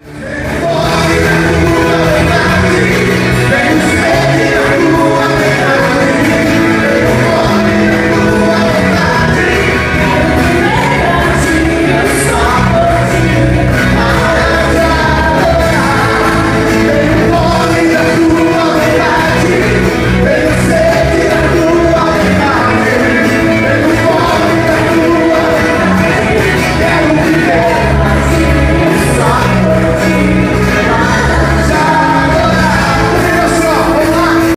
Yeah.